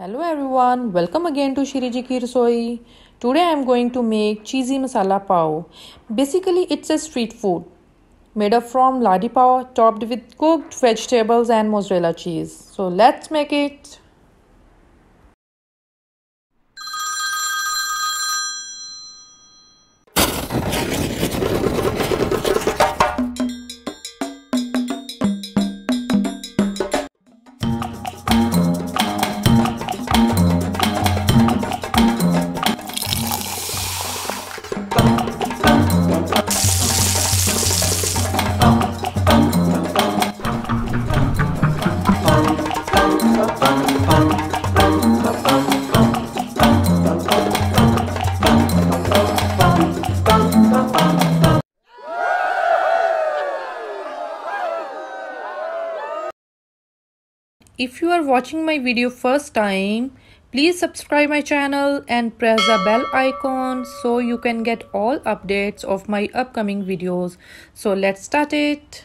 Hello everyone, welcome again to Shreeji Ki Rasoi. Today I am going to make cheesy masala pav. Basically it's a street food made up from ladi pav topped with cooked vegetables and mozzarella cheese. So let's make it. If you are watching my video first time, please subscribe my channel and press the bell icon so you can get all updates of my upcoming videos. So let's start it.